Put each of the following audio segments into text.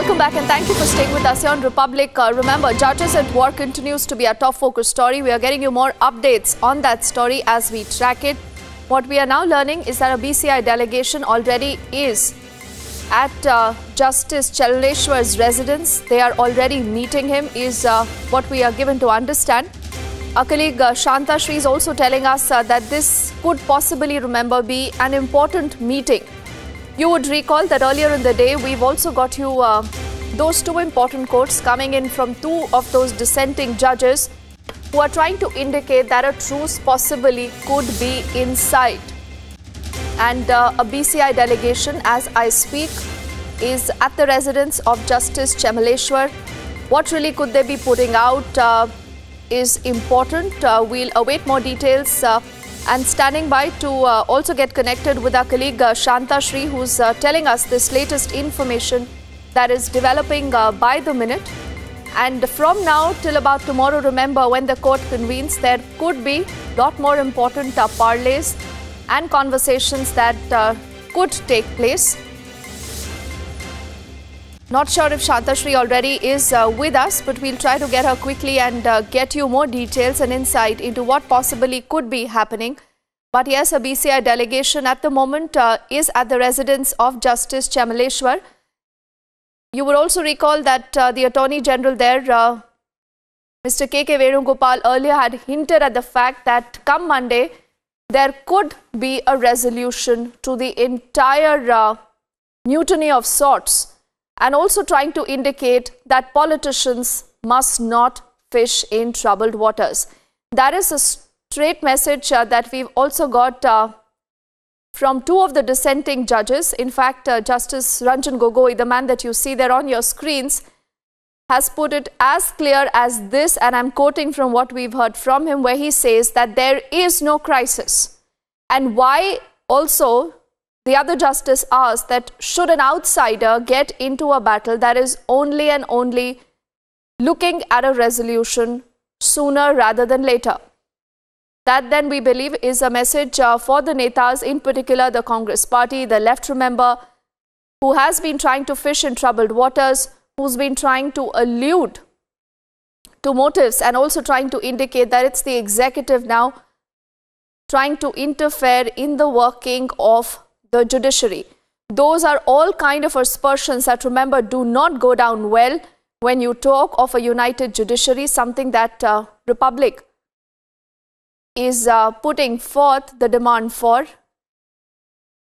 Welcome back and thank you for staying with us here on Republic. Uh, remember, Judges at War continues to be our top focus story. We are getting you more updates on that story as we track it. What we are now learning is that a BCI delegation already is at uh, Justice Chaleshwar's residence. They are already meeting him, is uh, what we are given to understand. Our colleague uh, Shanta Shri is also telling us uh, that this could possibly, remember, be an important meeting. You would recall that earlier in the day, we've also got you uh, those two important quotes coming in from two of those dissenting judges who are trying to indicate that a truce possibly could be in sight. And uh, a BCI delegation, as I speak, is at the residence of Justice Chemaleshwar. What really could they be putting out uh, is important. Uh, we'll await more details. And standing by to uh, also get connected with our colleague uh, Shanta Shri, who's uh, telling us this latest information that is developing uh, by the minute. And from now till about tomorrow, remember when the court convenes, there could be a lot more important uh, parlays and conversations that uh, could take place. Not sure if Shantashri already is uh, with us, but we'll try to get her quickly and uh, get you more details and insight into what possibly could be happening. But yes, a BCI delegation at the moment uh, is at the residence of Justice Chamaleshwar. You would also recall that uh, the Attorney General there, uh, Mr. K.K. Venugopal, earlier had hinted at the fact that come Monday, there could be a resolution to the entire uh, mutiny of sorts and also trying to indicate that politicians must not fish in troubled waters. That is a straight message uh, that we've also got uh, from two of the dissenting judges. In fact, uh, Justice Ranjan Gogoi, the man that you see there on your screens, has put it as clear as this, and I'm quoting from what we've heard from him, where he says that there is no crisis. And why also the other justice asked that should an outsider get into a battle that is only and only looking at a resolution sooner rather than later. That then we believe is a message uh, for the Netas, in particular the Congress party, the left remember, who has been trying to fish in troubled waters, who's been trying to allude to motives and also trying to indicate that it's the executive now trying to interfere in the working of the judiciary. Those are all kind of aspersions that remember do not go down well when you talk of a united judiciary, something that uh, Republic is uh, putting forth the demand for.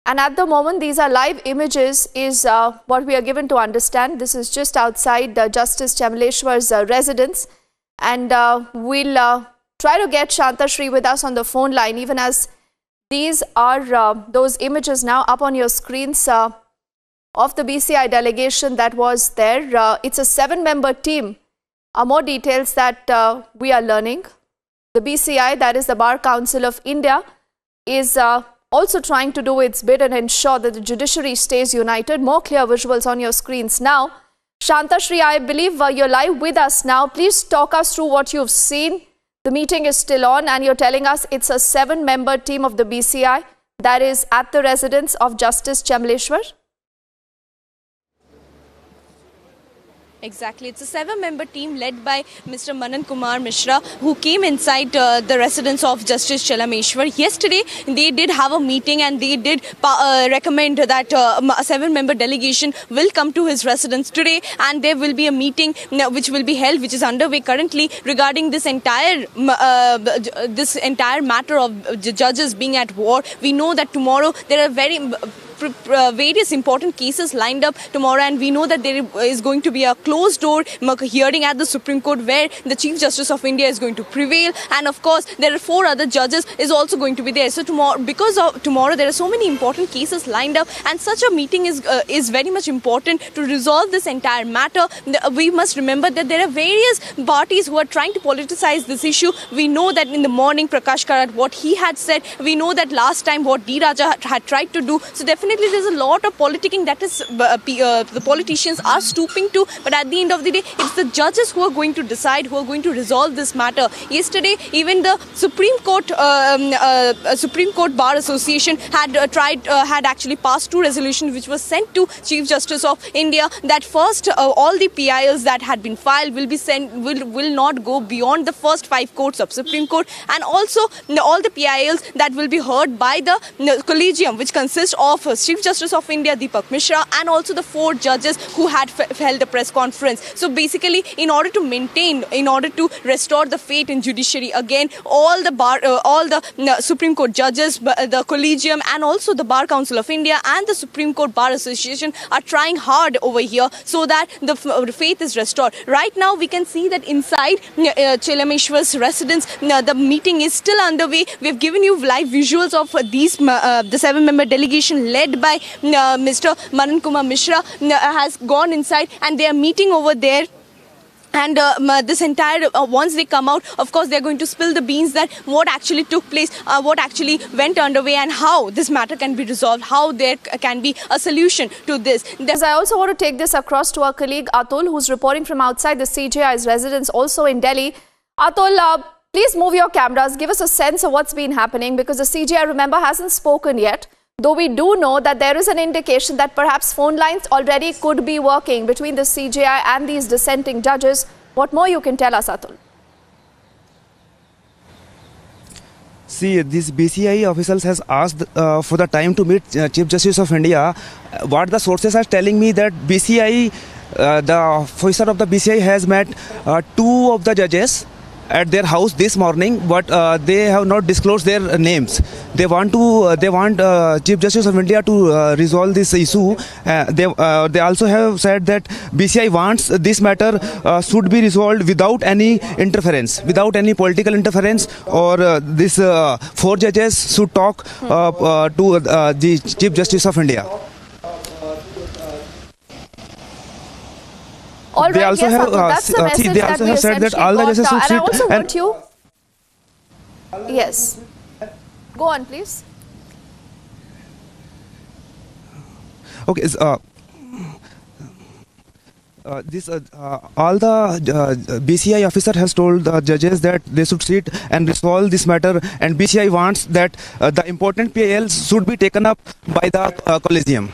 And at the moment, these are live images is uh, what we are given to understand. This is just outside Justice Chamaleshwar's uh, residence. And uh, we'll uh, try to get Shanta Shri with us on the phone line, even as these are uh, those images now up on your screens uh, of the BCI delegation that was there. Uh, it's a seven-member team. Uh, more details that uh, we are learning. The BCI, that is the Bar Council of India, is uh, also trying to do its bit and ensure that the judiciary stays united. More clear visuals on your screens now. Shanta Shri, I believe you're live with us now. Please talk us through what you've seen the meeting is still on and you're telling us it's a seven-member team of the BCI that is at the residence of Justice Chamaleshwar? Exactly. It's a seven-member team led by Mr. Manan Kumar Mishra who came inside uh, the residence of Justice Chelameshwar. Yesterday, they did have a meeting and they did uh, recommend that uh, a seven-member delegation will come to his residence today and there will be a meeting uh, which will be held, which is underway currently regarding this entire uh, this entire matter of judges being at war. We know that tomorrow there are very uh, various important cases lined up tomorrow, and we know that there is going to be a closed door hearing at the Supreme Court where the Chief Justice of India is going to prevail, and of course there are four other judges is also going to be there. So tomorrow, because of tomorrow, there are so many important cases lined up, and such a meeting is uh, is very much important to resolve this entire matter. We must remember that there are various parties who are trying to politicize this issue. We know that in the morning, Prakash Karat, what he had said, we know that last time what D. Raja had tried to do. So definitely definitely there's a lot of politicking that is uh, uh, the politicians are stooping to. But at the end of the day, it's the judges who are going to decide, who are going to resolve this matter. Yesterday, even the Supreme Court, um, uh, Supreme Court Bar Association had uh, tried, uh, had actually passed two resolutions which was sent to Chief Justice of India that first all the PILs that had been filed will be sent will will not go beyond the first five courts of Supreme Court and also all the PILs that will be heard by the collegium which consists of Chief Justice of India Deepak Mishra and also the four judges who had held the press conference. So basically in order to maintain, in order to restore the faith in judiciary again, all the bar, uh, all the uh, Supreme Court judges, the collegium and also the Bar Council of India and the Supreme Court Bar Association are trying hard over here so that the faith is restored. Right now we can see that inside uh, Chelameshwar's residence, uh, the meeting is still underway. We've given you live visuals of uh, these uh, the seven-member delegation led by uh, Mr. Manan Kumar Mishra uh, has gone inside and they are meeting over there. And uh, this entire uh, once they come out of course they're going to spill the beans that what actually took place uh, what actually went underway and how this matter can be resolved how there can be a solution to this. There's, i also want to take this across to our colleague atul who's reporting from outside the cji's residence also in delhi. Atul uh, please move your cameras. Give us a sense of what's been happening because the cji remember hasn't spoken yet Though we do know that there is an indication that perhaps phone lines already could be working between the CJI and these dissenting judges. What more you can tell us, Atul? See, these BCI officials has asked uh, for the time to meet uh, Chief Justice of India. what the sources are telling me that BCI, uh, the officer of the BCI has met uh, two of the judges at their house this morning, but uh, they have not disclosed their names. They want to, uh, they want uh, Chief Justice of India to uh, resolve this issue. Uh, they, uh, they also have said that BCI wants this matter should be resolved without any interference, without any political interference, or this four judges should talk to the Chief Justice of India. All they right, also yes, have, uh, that's the uh, message they also have said that all the judges should. And I also want you. Yes. Go on, please. Okay. Uh, uh, this uh, uh, all the uh, BCI officer has told the judges that they should sit and resolve this matter, and BCI wants that uh, the important PILs should be taken up by the collegium.